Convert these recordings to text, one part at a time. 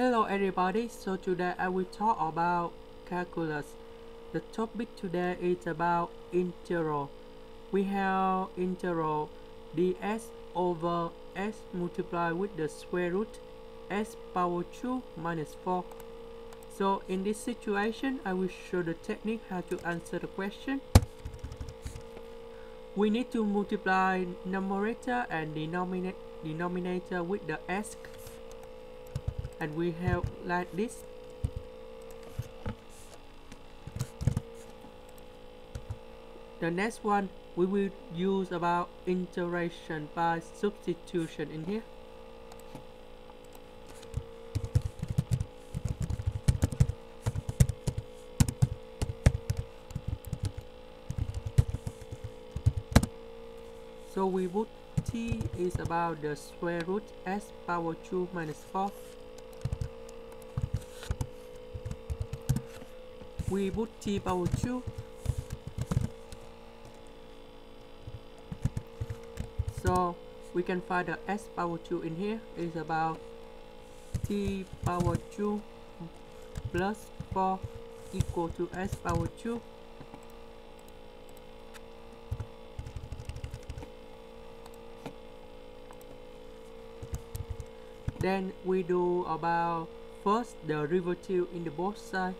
Hello everybody, so today I will talk about calculus. The topic today is about integral. We have integral ds over s multiplied with the square root s power 2 minus 4. So in this situation, I will show the technique how to answer the question. We need to multiply numerator and denominator with the s and we have like this. The next one we will use about integration by substitution in here. So we put t is about the square root s power 2 minus 4 we put t power 2 so we can find the s power 2 in here. Is about t power 2 plus 4 equal to s power 2 then we do about first the derivative in the both side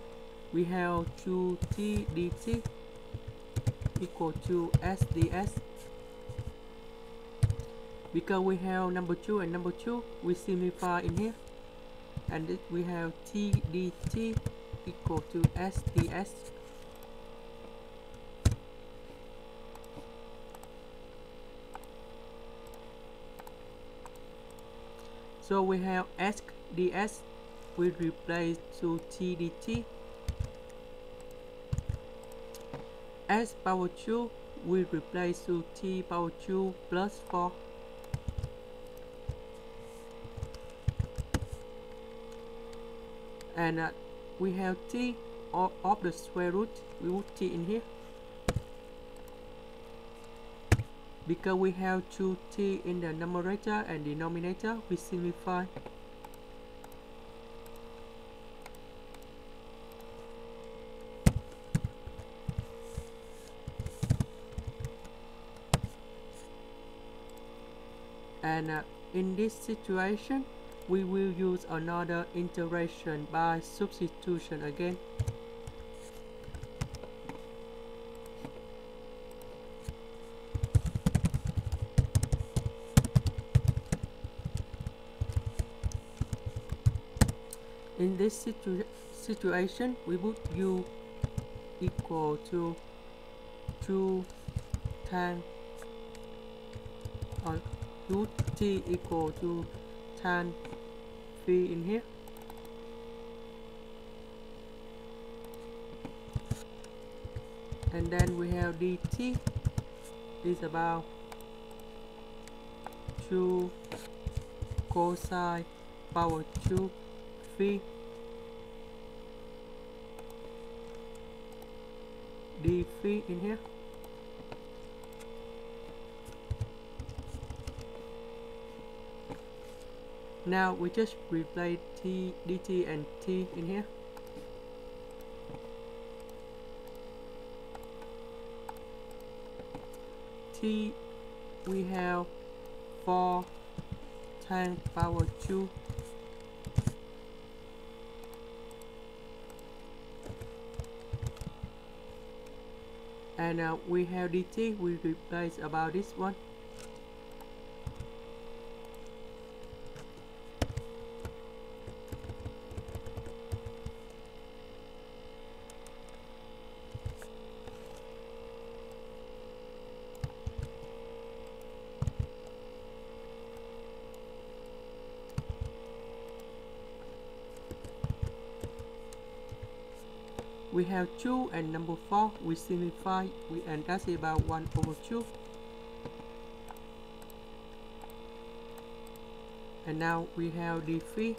we have 2t dt equal to s ds because we have number 2 and number 2 we simplify in here. And we have t dt equal to s ds so we have s ds we replace to t dt s power 2 will replace to t power 2 plus 4 and uh, we have t of, of the square root we put t in here. Because we have 2t in the numerator and denominator we simplify and uh, in this situation we will use another integration by substitution again. In this situ situation we put u equal to 2 tan or root t equal to tan phi in here. And then we have dt is about 2 cosine power 2 phi d phi in here now we just replace t dt and t in here. T we have 4 times power 2 and uh, we have dt we replace about this one we have 2 and number 4 we simplify we and that's about 1 over 2 and now we have the 3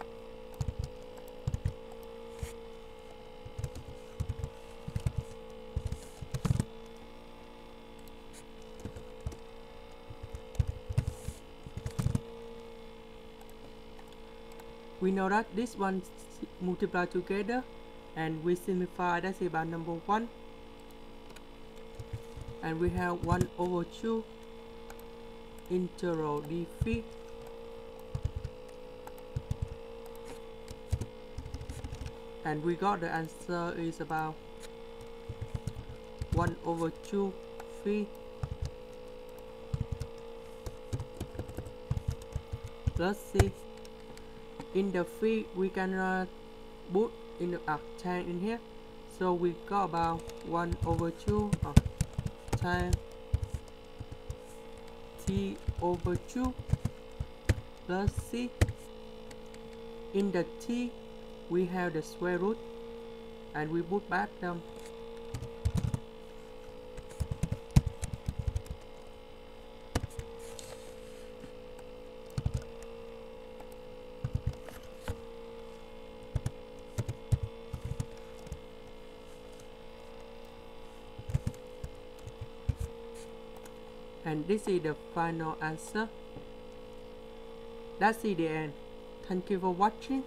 we know that this one multiply together and we simplify that's about number one. And we have 1 over 2 integral dphi and we got the answer is about 1 over 2 phi plus c in the phi we can uh, put in the arctan in here. So we got about 1 over 2 uh, of tan t over 2 plus c. In the t we have the square root and we put back them and this is the final answer. That's it the end thank you for watching